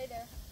later.